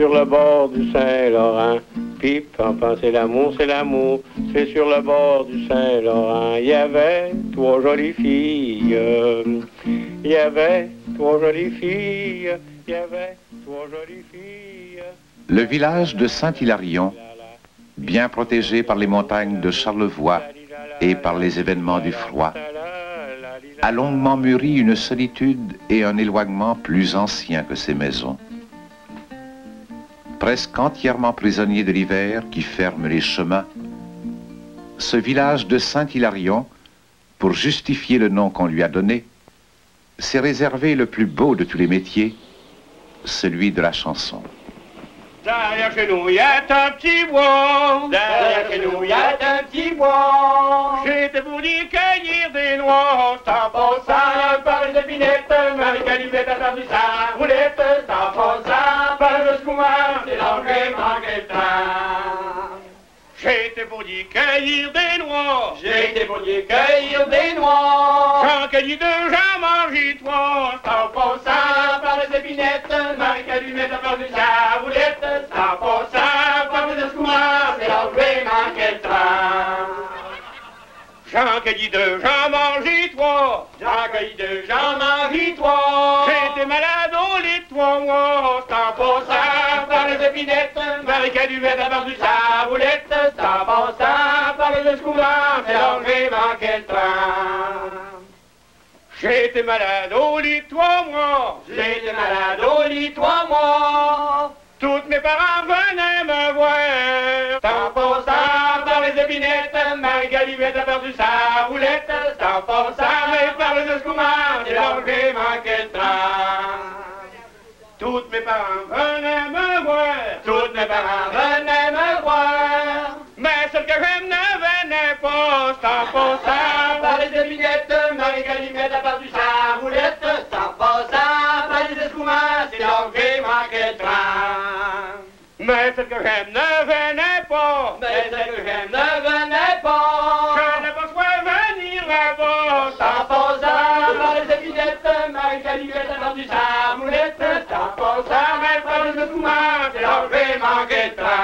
sur le bord du Saint-Laurent. Pipe, papa, c'est l'amour, c'est l'amour. C'est sur le bord du Saint-Laurent. Il y avait trois jolies filles. Il y avait trois jolies filles. Il y avait trois jolies filles. Le village de Saint-Hilarion, bien protégé par les montagnes de Charlevoix et par les événements du froid, a longuement mûri une solitude et un éloignement plus anciens que ces maisons. Presque entièrement prisonnier de l'hiver qui ferme les chemins, ce village de Saint-Hilarion, pour justifier le nom qu'on lui a donné, s'est réservé le plus beau de tous les métiers, celui de la chanson. Derrière chez nous, y a un petit bois. Derrière chez nous, y a un petit bois. J'étais pour dire cueillir des noix. Sans passant par les épinettes, Marie-Calibette a perdu sa roulette. Sans passant par le scoumar, c'est manqué J'étais pour dire cueillir des noix. J'ai été pour dire cueillir des noix. J'en cueillis deux, j'en mangeais trois. Sans passant par les épinettes, Marie-Calibette a perdu sa roulette. Sans passant par les escoumars, c'est l'entrée manqué le deux, j'en mangeais trois. J'en cueillis deux, j'en mangeais trois. J'étais malade au lit trois mois. Sans passant par les épinettes, Marie-Calibette a perdu sa roulette. Sans passant par les escoumars, c'est l'entrée manqué le train. J'étais malade au lit trois mois. J'étais malade au lit trois mois. Toutes mes parents venaient me voir. Sans passant épinettes, Marie-Galivette a perdu sa roulette. Sans passant par les escoumars, c'est l'entrée manqué le train. Toutes mes parents venaient me voir. Toutes mes parents venaient me voir. Mais celle que j'aime ne venait pas. Sans passant Par les épinettes, Marie-Galivette a perdu sa roulette. Passant par les escoumars, c'est l'entrée manqué le j'aime ne venait pas. Mais celle que j'aime ne venait pas. Je ne pas soit venir là-bas. Sans passant par les épinettes, Marie-Galivette a perdu sa roulette. Sans passant par les escoumars, c'est l'entrée manqué le train.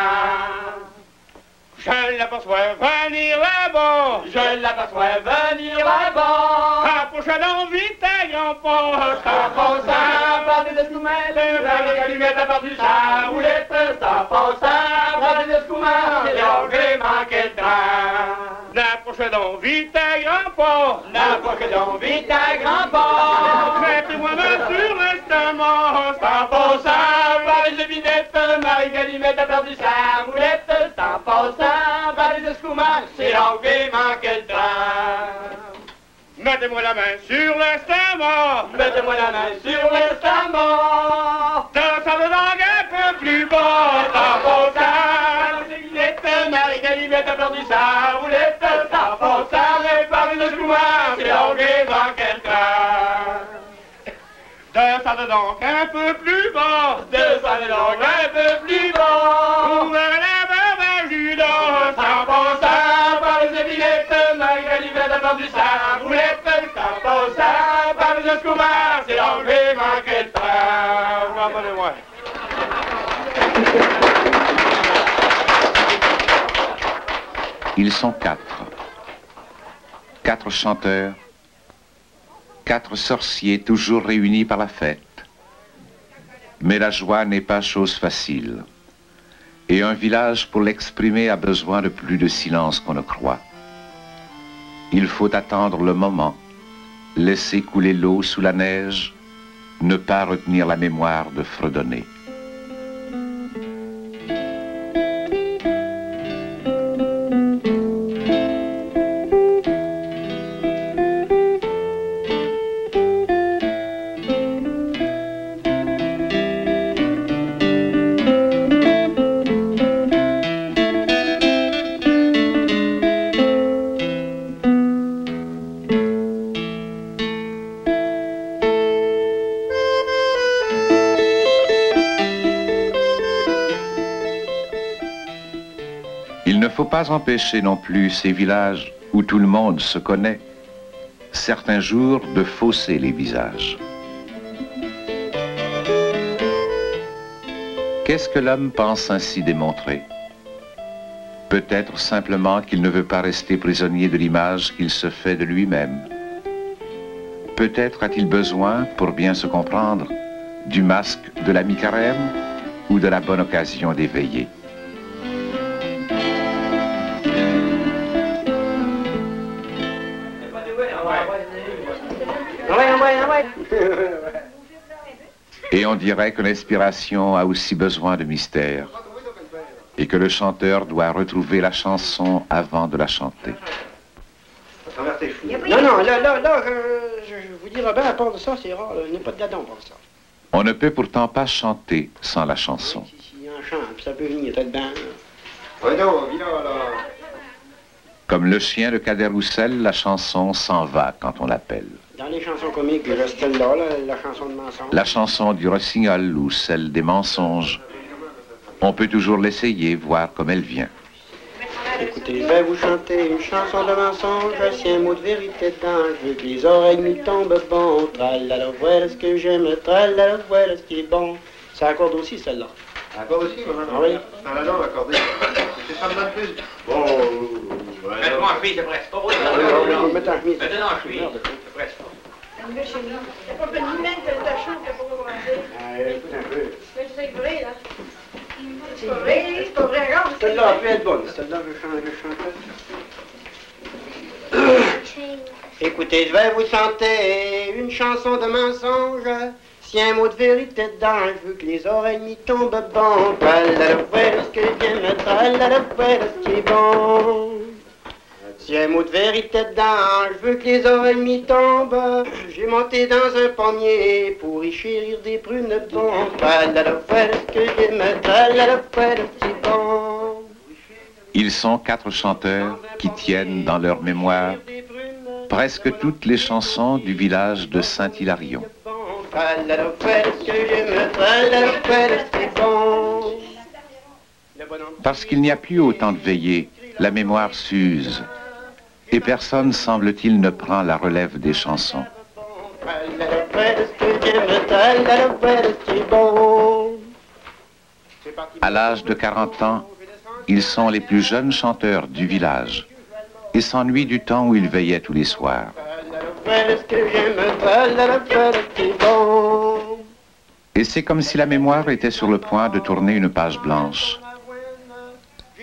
Je l'aperçois venir là-bas. Je l'aperçois venir là-bas. Approche donc vite ta grand-père. Sans passant par les escoumettes, Marie-Galivette a perdu sa roulette. Sans passant par les escoumets, c'est l'entrée manqué le train. Approche donc vite ta grand-père. N'approche donc vite ta grand-père. Mettez-moi main sur l'estomac. Sans passant par les épinettes, Marie-Galivette a perdu sa roulette. Sans passant par les escoumets, c'est l'entrée manqué le. Mettez-moi la main sur l'estomac. Mettez-moi la main sur l'estomac. Descends le langue un peu plus bas. Sans passant les épinettes, Marie-Galivette a perdu sa roulette. Sans passant par les escoumets, c'est l'entrée manqué le train. Descends donc un peu plus bas. Descendez donc un peu plus bas. Ouvre la barbe Judas. Sans passant par les épinettes, Marie-Galivette a perdu sa roulette. Sans passant par les escoumars, c'est l'enlevé manqué le train. Pardonnez-moi. Ils sont quatre. Quatre chanteurs, quatre sorciers toujours réunis par la fête. Mais la joie n'est pas chose facile. Et un village pour l'exprimer a besoin de plus de silence qu'on ne croit. Il faut attendre le moment, laisser couler l'eau sous la neige, ne pas retenir la mémoire de fredonner. Empêcher non plus ces villages où tout le monde se connaît, certains jours de fausser les visages. Qu'est-ce que l'homme pense ainsi démontrer? Peut-être simplement qu'il ne veut pas rester prisonnier de l'image qu'il se fait de lui-même. Peut-être a-t-il besoin, pour bien se comprendre, du masque de la mi-carême ou de la bonne occasion d'éveiller. Et on dirait que l'inspiration a aussi besoin de mystère et que le chanteur doit retrouver la chanson avant de la chanter. Non, non, là, là, là, je, je vous dis, Robert, à part de ça, c'est rare, il n'y a pas de dadon pour ça. On ne peut pourtant pas chanter sans la chanson. Si, si, un chant, puis ça peut venir dedans. Ouais, non, viens là. Comme le chien de Cadet Roussel, la chanson s'en va quand on l'appelle. Dans les chansons comiques, il reste celle-là, là, la chanson de mensonge. La chanson du rossignol ou celle des mensonges. On peut toujours l'essayer, voir comme elle vient. Écoutez, je vais vous chanter une chanson de mensonge, si un mot de vérité dedans, je veux que les oreilles m'y tombent bon. Tralala, voilà ce que j'aime, tralala, voilà ce qui est bon. Ça accorde aussi, celle-là. Encore aussi, maman? Ah oui. Dans la langue accordée. C'est ça de plus. Bon, ouais, Mets-toi en chemise, c'est presque pas. Oui, mettez en chemise. Mets-toi en chemise, c'est presque pas. C'est pas venu même que ta chambre qui a pas commencé. Ah, écoute un peu. Mais c'est vrai, là. C'est vrai, c'est pas vrai, regarde. Celle-là peut être bonne, celle-là, je chante, je chante. Écoutez, je vais vous chanter une chanson de mensonge. Si un mot de vérité dedans, je veux que les oreilles m'y tombent bon. Tralala, voilà ce que j'aime, voilà ce qui est bon. Si un mot de vérité dedans, je veux que les oreilles m'y tombent. J'ai monté dans un pommier pour y chérir des prunes que j'aime, bon. Ils sont quatre chanteurs qui tiennent dans leur mémoire presque toutes les chansons du village de Saint-Hilarion. Parce qu'il n'y a plus autant de veillées, la mémoire s'use. Et personne, semble-t-il, ne prend la relève des chansons. À l'âge de 40 ans, ils sont les plus jeunes chanteurs du village et s'ennuient du temps où ils veillaient tous les soirs. Et c'est comme si la mémoire était sur le point de tourner une page blanche.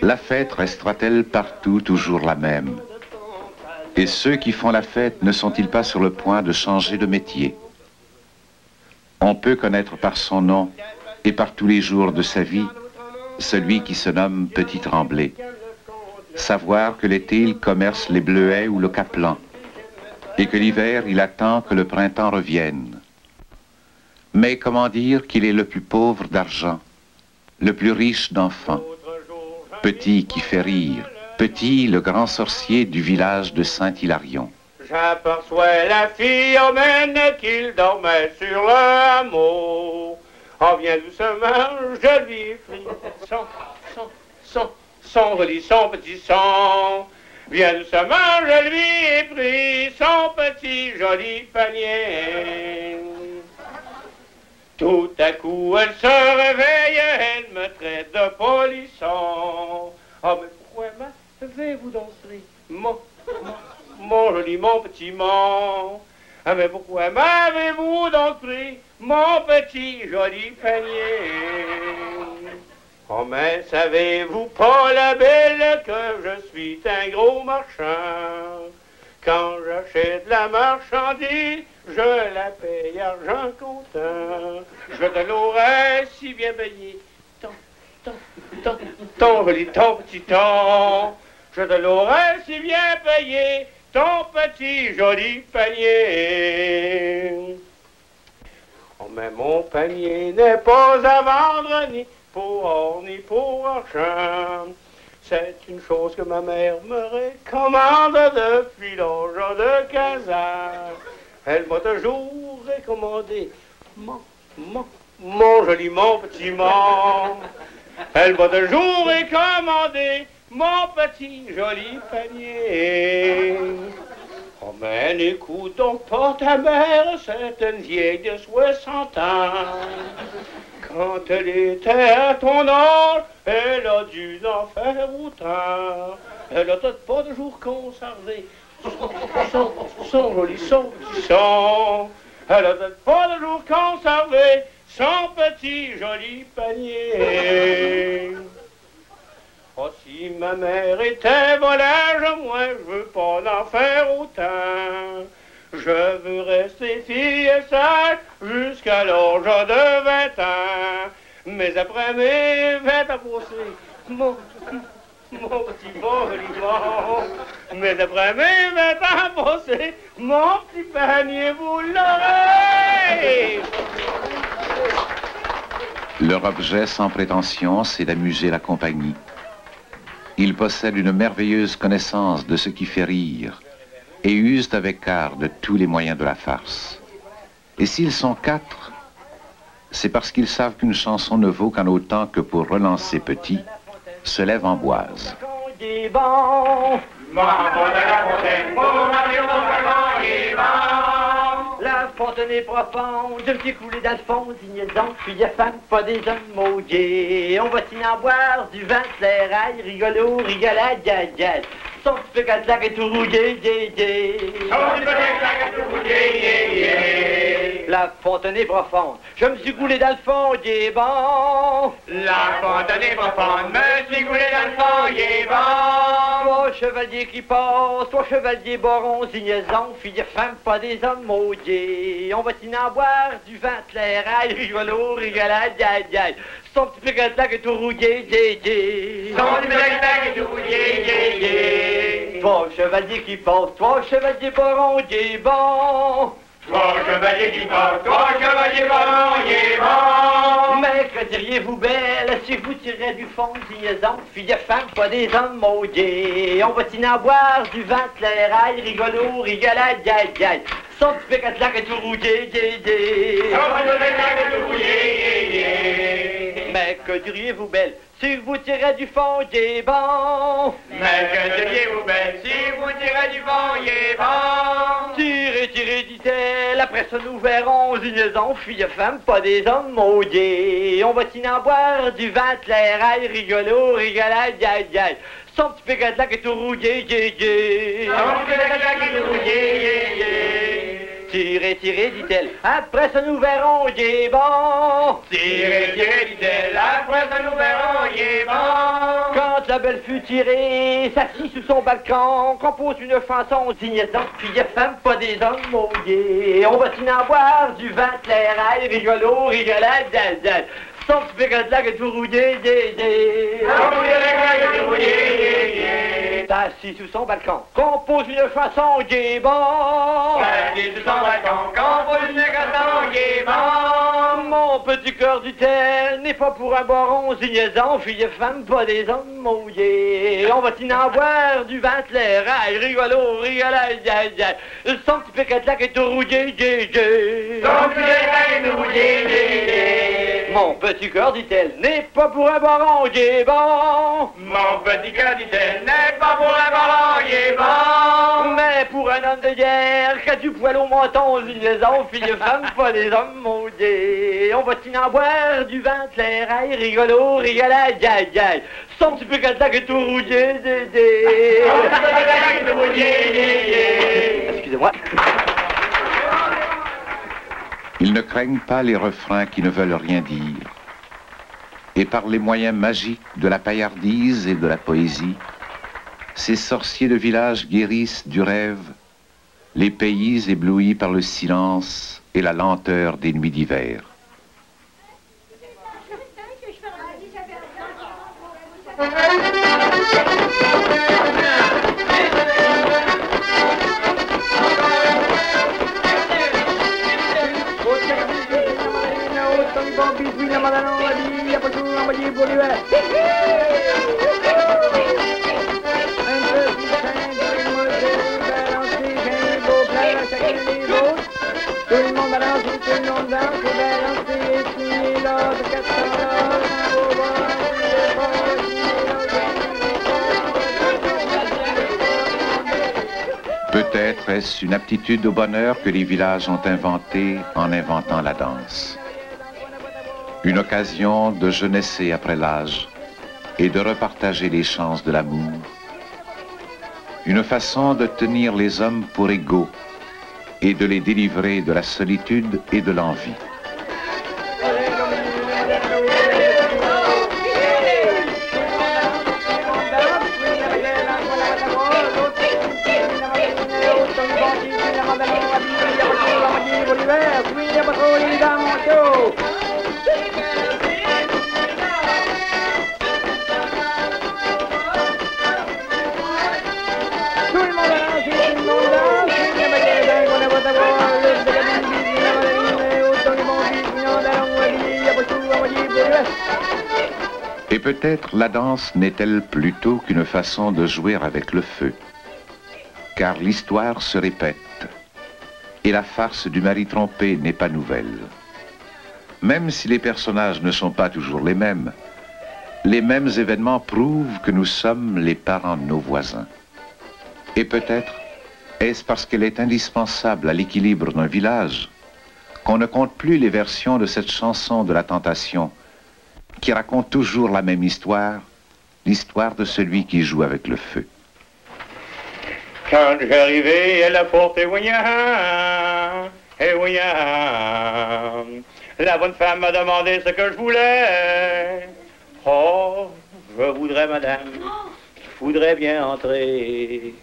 La fête restera-t-elle partout toujours la même? Et ceux qui font la fête ne sont-ils pas sur le point de changer de métier On peut connaître par son nom et par tous les jours de sa vie celui qui se nomme Petit Tremblay. Savoir que l'été il commerce les bleuets ou le caplan et que l'hiver il attend que le printemps revienne. Mais comment dire qu'il est le plus pauvre d'argent, le plus riche d'enfants, petit qui fait rire, petit le grand sorcier du village de Saint-Hilarion. J'aperçois la fille humaine qu'il dormait sur le hameau. On vient doucement, je lui fris son, son, son, son son petit son. Viens doucement, je lui ai pris son petit joli panier. Tout à coup, elle se réveille, elle me traite de polisson. Oh, mais pourquoi m'avez-vous dansé, mon, mon, mon joli, mon petit mon Ah, mais pourquoi m'avez-vous pris mon petit joli panier? Oh, mais savez-vous pas, la belle, que je suis un gros marchand? Quand j'achète la marchandise, je la paye argent comptant. Je te l'aurais si bien payé, ton, ton, ton, ton joli, ton petit ton. Je te l'aurais si bien payé, ton petit joli panier. Oh, mais mon panier n'est pas à vendre ni pour or ni pour argent. C'est une chose que ma mère me recommande depuis l'âge de 15 ans. Elle m'a toujours recommandé mon, mon, mon joli, mon petit mon. Elle m'a toujours recommandé mon petit joli panier. Mais n'écoute donc pas ta mère, c'est une vieille de 60 ans. Quand elle était à ton âge, elle a dû en faire autant. Elle a peut-être pas toujours conservé son, son joli son. Elle a peut-être pas toujours conservé son petit joli panier. Oh, si ma mère était volage, moi je veux pas en faire autant. Je veux rester fille et sage jusqu'à l'âge de 20 ans. Mais après mes 20 à mon, mon petit boliment. Mais après mes 20 ans pousser, mon petit panier, vous l'aurez. Leur objet sans prétention, c'est d'amuser la compagnie. Ils possèdent une merveilleuse connaissance de ce qui fait rire et usent avec art de tous les moyens de la farce. Et s'ils sont quatre, c'est parce qu'ils savent qu'une chanson ne vaut qu'en autant que pour relancer petit, se lève en boise. Est profonde, je me suis coulé d'Alphonse, ignaison, puis a femme, pas des hommes maudits. On va s'y en boire du vin, l'airail, rigolo, rigolade, gag, gag. Son petit peu catlac et tout rouillé, yé, yé. La fontaine est profonde, je me suis coulé d'Alphonse, il est bon. La fontaine est profonde, me suis coulé dans le fond, est bon. Toi, chevalier qui passe, toi, chevalier baron, signaison, fille de femme, pas des hommes maudits. On va s'y en boire du vin, l'airail, rigolo, rigolade, gag, gag. Son petit peu catlac et tout rouillé, yé, yé. Son petit peu et tout rouillé, yé, yé. Toi, chevalier qui passe, toi, chevalier baron, est bon. Trois chevaliers qui portent, trois chevaliers baron, est bon. Mais que diriez-vous belle si vous tirez du fond liaison, fille de femme, pas des hommes maudits. On va s'y en boire du vin, l'airail, rigolo, rigolade, gag, gag. Son petit peu catlac et tout rouillé, yé, yé. Son petit peu et tout rouillé, yé, yé. Mais que diriez-vous belle si vous tirez du fond, il est bon? Mais que diriez-vous belle si vous tirez du vent, il est bon? Tirez, tirez, dit-elle, après ça nous verrons une liaison, fille de femme, pas des hommes maudits. On va s'y en boire du vin, l'airail, rigolo, rigolade, gag, gag. Son petit peu catlac et tout rouillé, yé, yé. Son petit peu et tout rouillé, yé, yé. Tirez, tirez, dit-elle, après ça nous verrons, il est bon. Tirez, tirez, dit-elle, après ça nous verrons, il est bon. Quand la belle fut tirée, s'assit sous son balcon, compose une chanson signatant fille et femme, pas des hommes mouillés. On va s'y en boire du vin, l'airail, rigolo, rigolade, dal, dal. Peu et tout rouillé, yé, yé. S'assit sous son balcon, compose une chanson, est bon. Assis sous son balcon, vous une chanson, est bon. Mon petit cœur dit-elle n'est pas pour un baron, signaison, fille et femme, pas des hommes mouillés. On va s'y en boire du vin, l'airail, rigolo, rigolade, gag, gag. Son petit peu catlac et tout rouillé, yé, yé. Son petit peu et tout rouillé, yé, yé. Mon petit cœur, dit-elle, n'est pas pour un baron, il est bon. Mon petit cœur dit-elle, n'est pas pour un ballon, il est bon. Mais pour un homme de guerre, qui a du poil au menton, liaison, fille et femme, pas des hommes maudits. On va s'y en boire du vin, l'airail, rigolo, rigolade, gag, gag. Son petit peu tout rouillé, dédé. Petit peu et tout rouillé, yé. Excusez-moi. Ils ne craignent pas les refrains qui ne veulent rien dire. Et par les moyens magiques de la paillardise et de la poésie, ces sorciers de village guérissent du rêve les pays éblouis par le silence et la lenteur des nuits d'hiver. Peut-être est-ce une aptitude au bonheur que les villages ont inventée en inventant la danse. Une occasion de jeunesser après l'âge et de repartager les chances de l'amour. Une façon de tenir les hommes pour égaux et de les délivrer de la solitude et de l'envie. Peut-être la danse n'est-elle plutôt qu'une façon de jouer avec le feu. Car l'histoire se répète. Et la farce du mari trompé n'est pas nouvelle. Même si les personnages ne sont pas toujours les mêmes, les mêmes événements prouvent que nous sommes les parents de nos voisins. Et peut-être est-ce parce qu'elle est indispensable à l'équilibre d'un village qu'on ne compte plus les versions de cette chanson de la tentation qui raconte toujours la même histoire, l'histoire de celui qui joue avec le feu. Quand j'arrivais à la porte et la bonne femme m'a demandé ce que je voulais. Oh, je voudrais, madame, je voudrais bien entrer.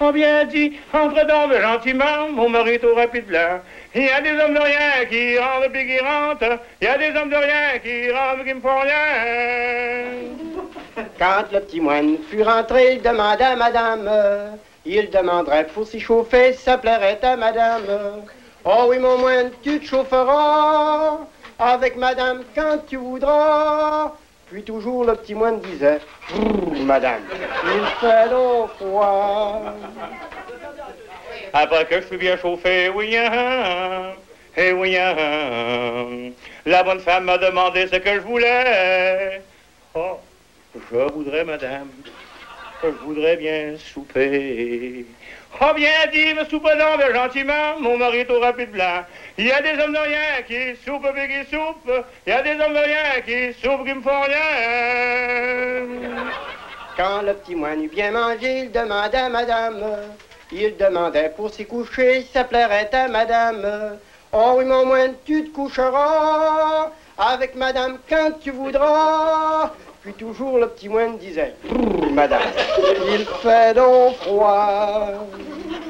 Oh bien dit, entre donc gentiment, mon mari au rapide blanc. Il y a des hommes de rien qui rentrent puis qui rentrent. Il y a des hommes de rien qui rentrent qui me font rien. Quand le petit moine fut rentré, il demanda à madame, il demanderait pour s'y chauffer, ça plairait à madame. Oh oui, mon moine, tu te chaufferas avec madame quand tu voudras. Puis toujours le petit moine disait, madame, il fait long froid. Après que je suis bien chauffé, oui, et oui, hein, la bonne femme m'a demandé ce que je voulais. Oh, je voudrais, madame, je voudrais bien souper. Oh, bien dit, me soupe donc gentiment, mon mari est rapide blanc. Il y a des hommes de rien qui soupent et qui soupent. Il y a des hommes de rien qui soupent qui me font rien. Quand le petit moine eut bien mangé, il demandait à madame, il demandait pour s'y coucher, ça plairait à madame. Oh oui, mon moine, tu te coucheras avec madame quand tu voudras. Puis toujours le petit moine disait, madame, il fait donc froid.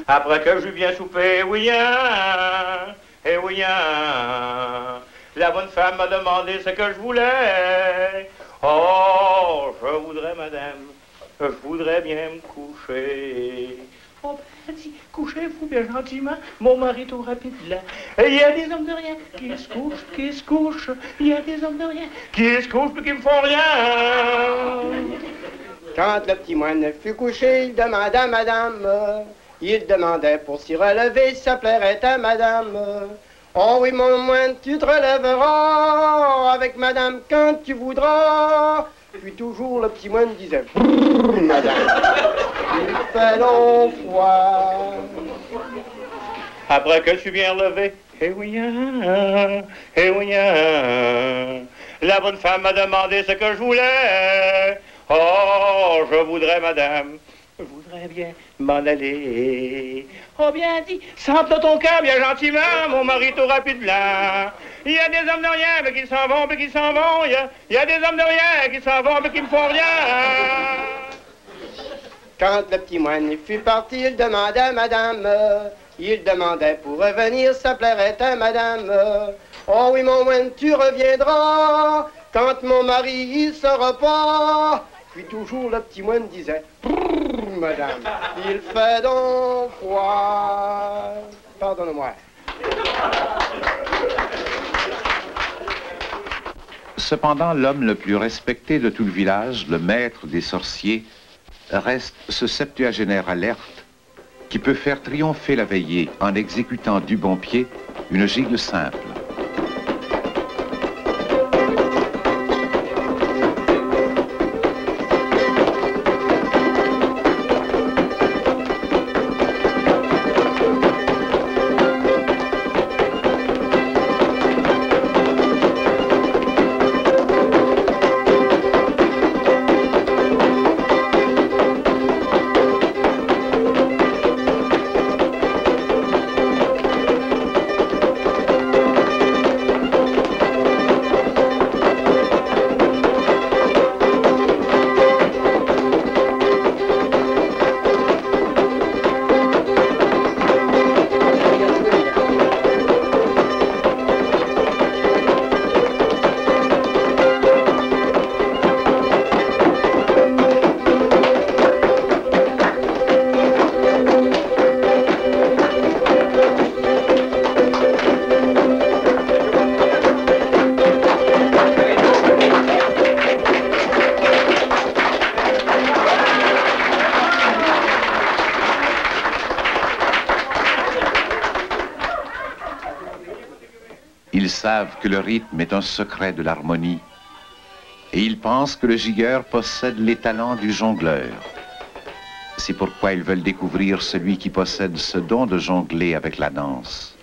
Après que je bien soupé, oui, hein, et oui, hein, la bonne femme m'a demandé ce que je voulais. Oh, je voudrais, madame, je voudrais bien me coucher. Couchez-vous bien gentiment, mon mari au rapide là. Il y a des hommes de rien qui se couchent, qui se couchent. Il y a des hommes de rien qui se couchent mais qui me font rien. Quand le petit moine fut couché, il demanda à madame, il demandait pour s'y relever, ça plairait à madame. Oh oui, mon moine, tu te relèveras avec madame quand tu voudras. Puis toujours le petit moine disait, madame, il fait long froid. Après que je suis bien levé, eh oui, hein, eh oui, hein, la bonne femme m'a demandé ce que je voulais. Oh, je voudrais, madame, je voudrais bien m'en aller. Oh, bien dit, sample dans ton cœur, bien gentiment, mon mari au rapide blanc. Il y a des hommes de rien, mais qui s'en vont, mais qui s'en vont. Il y, a, des hommes de rien qui s'en vont, mais qui me font rien. Quand le petit moine fut parti, il demandait à madame, il demandait pour revenir, ça plairait à madame. Oh oui, mon moine, tu reviendras quand mon mari il sera pas. Puis toujours le petit moine disait, madame, il fait donc froid. Pardonne-moi. Cependant, l'homme le plus respecté de tout le village, le maître des sorciers, reste ce septuagénaire alerte qui peut faire triompher la veillée en exécutant du bon pied une gigue simple. Savent que le rythme est un secret de l'harmonie. Et ils pensent que le gigueur possède les talents du jongleur. C'est pourquoi ils veulent découvrir celui qui possède ce don de jongler avec la danse.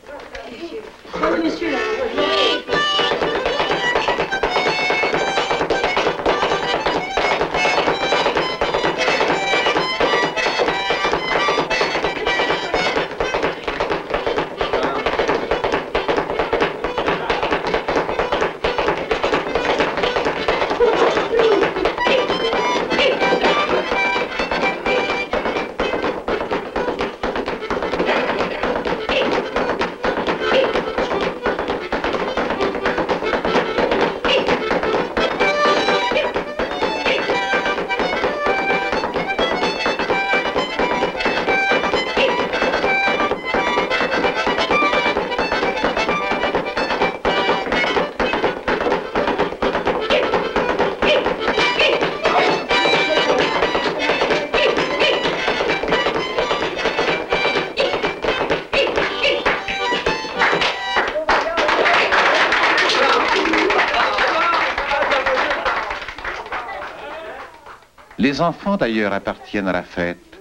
Les enfants d'ailleurs appartiennent à la fête,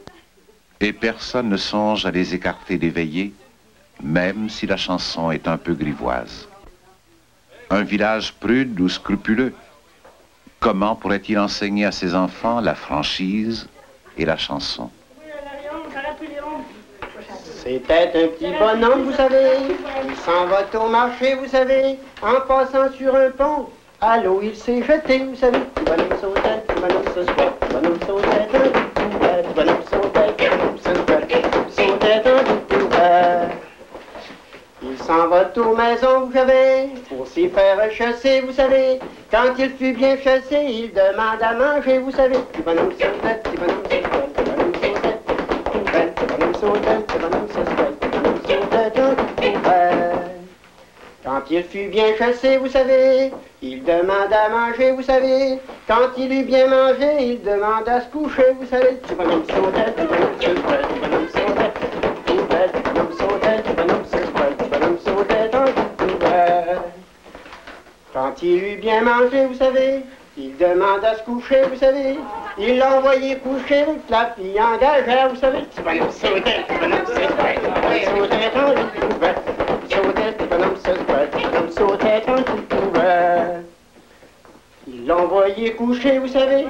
et personne ne songe à les écarter des même si la chanson est un peu grivoise. Un village prude ou scrupuleux, comment pourrait-il enseigner à ses enfants la franchise et la chanson? C'était un petit bonhomme, vous savez. Il s'en au marché, vous savez, en passant sur un pont. À il s'est jeté, vous savez. Il s'en va maisons, vous savez, pour s'y faire chasser, vous savez. Quand il fut bien chassé, il demande à manger, vous savez. Quand il fut bien chassé, vous savez, il demande à manger, vous savez. Quand il eut bien mangé, il demande à se coucher, vous savez. Petit bonhomme sautait, petit bonhomme squat, petit bonhomme sautait, petit bonhomme sautait, petit bonhomme squat, petit bonhomme sautait petit peu. Quand il eut bien mangé, vous savez, il demande à se coucher, vous savez. Il l'a envoyé coucher avec la fille engagée, vous savez. Petit bonhomme sautait, coucher, vous savez,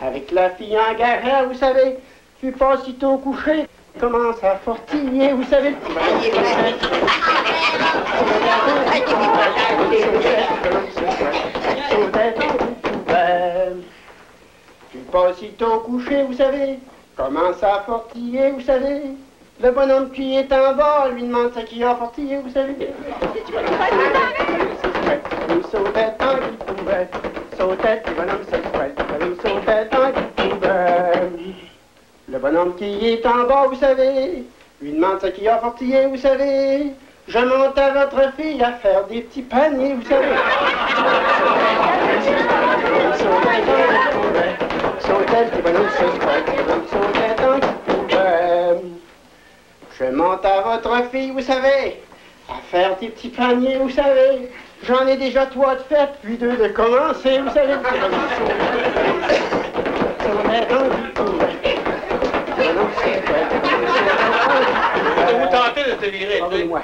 avec la fille engagée, vous savez. Tu pas sitôt couché, commence à fortiller, vous savez. Tu pas sitôt couché, vous savez, commence à fortiller, vous savez. Le bonhomme qui est en bas lui demande ce qu'il a fortillé, vous savez. Sautait le bonhomme se squat, le bonhomme sautait tant qu'il pouvait. Le bonhomme qui est en bas, vous savez, lui demande ce qu'il a fortillé, vous savez. Je monte à votre fille à faire des petits paniers, vous savez. Sautait tant qu'il pouvait, sautait, le bonhomme se squat, le bonhomme. Je monte à votre fille, vous savez, à faire des petits paniers, vous savez. J'en ai déjà trois de faites, puis deux de commencer, vous savez. Vous tentez de te virer. Pardonnez-moi.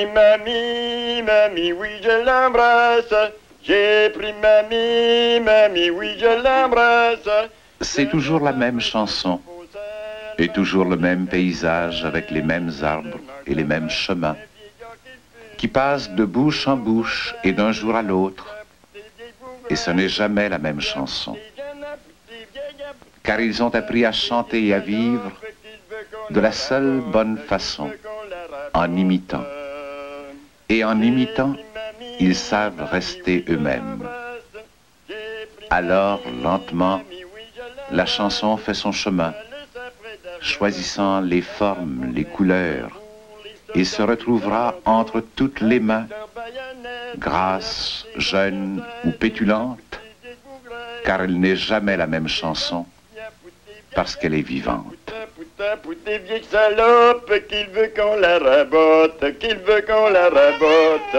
Pris mamie, mamie, oui, je l'embrasse. J'ai pris mamie, mamie, oui, je l'embrasse. C'est toujours la même chanson et toujours le même paysage avec les mêmes arbres et les mêmes chemins qui passent de bouche en bouche et d'un jour à l'autre. Et ce n'est jamais la même chanson, car ils ont appris à chanter et à vivre de la seule bonne façon, en imitant. Et en imitant, ils savent rester eux-mêmes. Alors, lentement, la chanson fait son chemin, choisissant les formes, les couleurs et se retrouvera entre toutes les mains, grasse, jeune ou pétulante, car elle n'est jamais la même chanson, parce qu'elle est vivante. Pouté, vieille salope, qu'il veut qu'on la rabote, qu'il veut qu'on la rabote.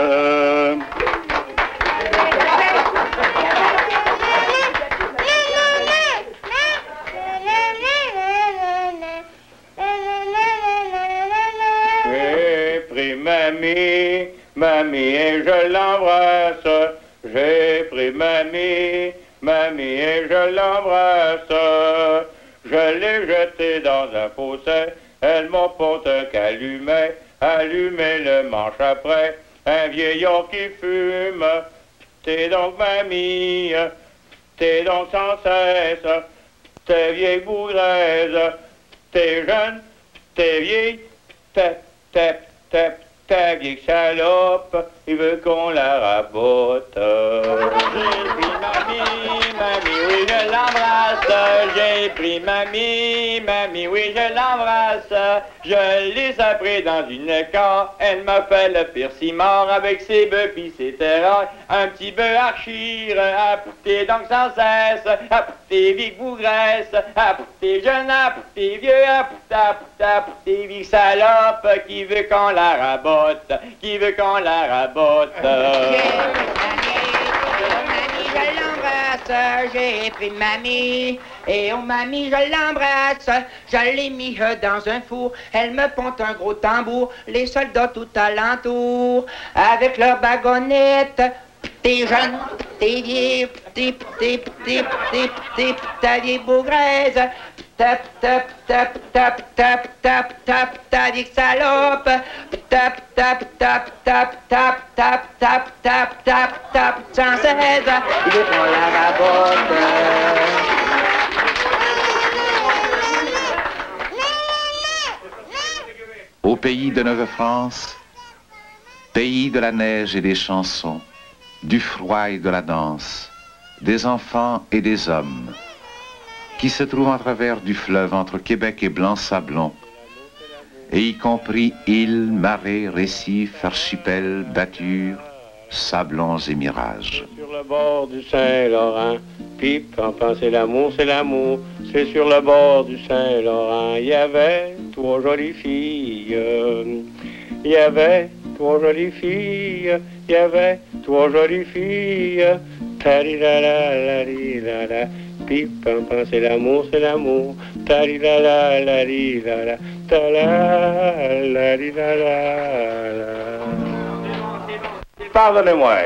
J'ai pris mamie, mamie et je l'embrasse. J'ai pris mamie, mamie et je l'embrasse. Jetée dans un fossé, elle m'emporte qu'allumer, allumer le manche après. Un vieillard qui fume, t'es donc mamie, t'es donc sans cesse, t'es vieille bourraise, t'es jeune, t'es vieille, t'es, t'es, t'es, t'es vieille salope, il veut qu'on la rabote? J'ai pris mamie, mamie, oui je l'embrasse, j'ai pris mamie, mamie, oui je l'embrasse, je l'ai appris dans une car, elle m'a fait le pire ciment avec ses bœufs pis ses terrains, un petit bœuf archire, à pouter donc sans cesse, pouter vieille bougresse, pouter jeune, pouter vieux, à pouter vieille salope, qui veut qu'on la rabote, qui veut qu'on la rabote? Je l'embrasse, j'ai pris mamie, et oh mamie, je l'embrasse, je l'ai mis dans un four, elle me ponte un gros tambour, les soldats tout alentour, avec leur bagonette, T'es jeune, t'es vieux, t'es, t'es, t'es, t'es, t'es, bourgraise, tap, tap, tap, tap, tap, tap, tap, salope, tap, tap, tap, tap, tap, tap, tap, tap, tap, tap, sans. Au pays de Neuve-France, pays de la neige et des chansons, du froid et de la danse, des enfants et des hommes, qui se trouvent en travers du fleuve entre Québec et Blanc-Sablon, et y compris îles, marais, récifs, archipels, battures, sablons et mirages. Sur le bord du Saint-Laurent, pipe, enfin c'est l'amour, c'est l'amour, c'est sur le bord du Saint-Laurent. Il y avait trois jolies filles, il y avait trois jolies filles, il y avait trois jolies filles pi pam pam, c'est l'amour, c'est l'amour. Ta li la la la li la la, ta la la li la la la. Pardonnez-moi.